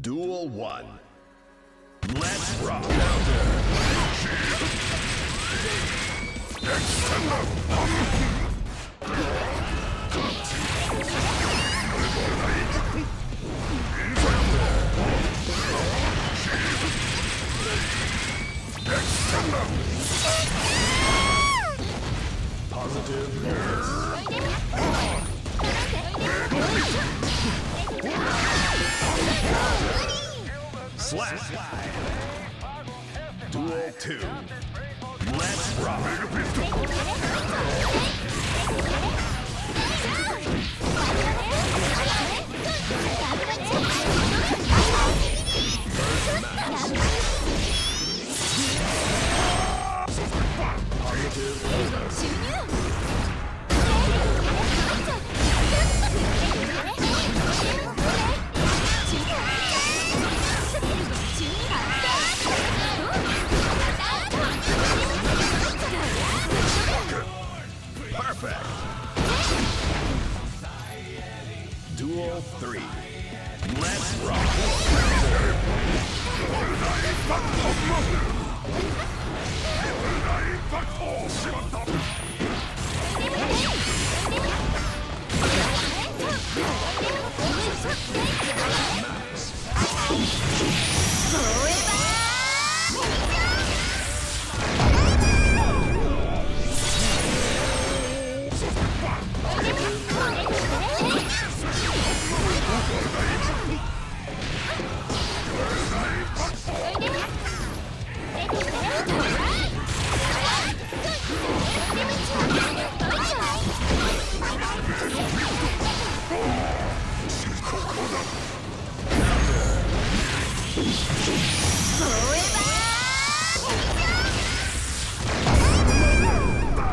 Duel 1. Let's rock. Slash. Duel 2. Let's rock. Perfect. Duel 3. Let's rock.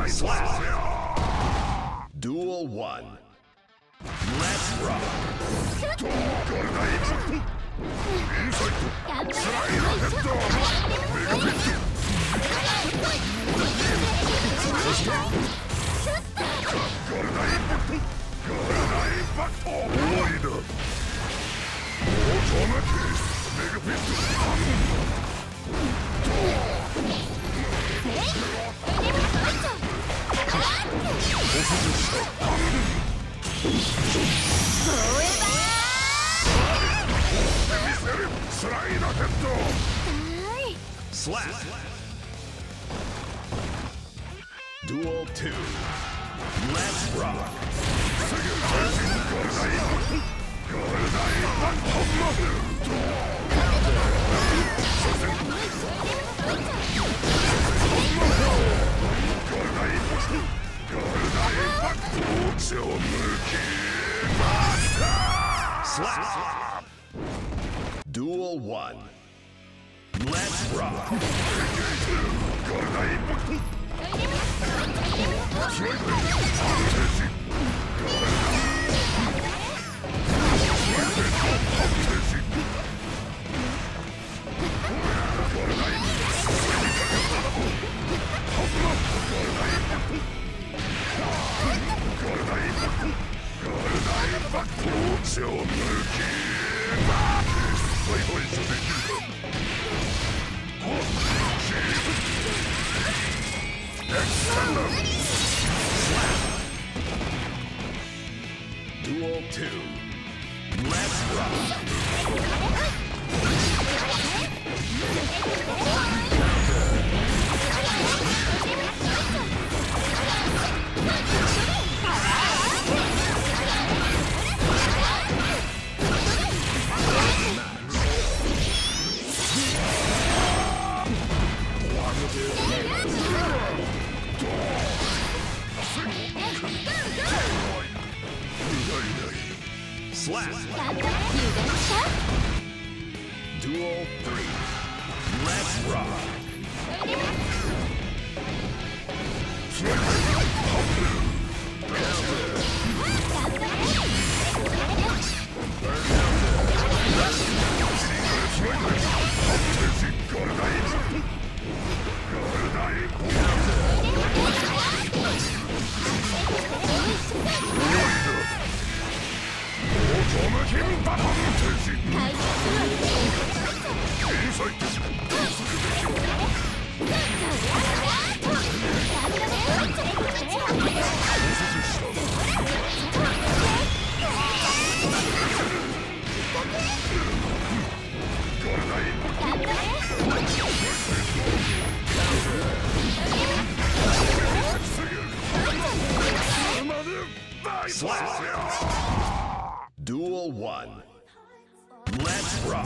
Slash. Duel 1. Let's rock. Slap. Duel 2. Let's rock. Slash. Duel 1. Let's rock. Duel 2. Duel 3. Let's rock! Flipper! Duel 1. Let's rock.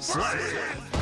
Slash.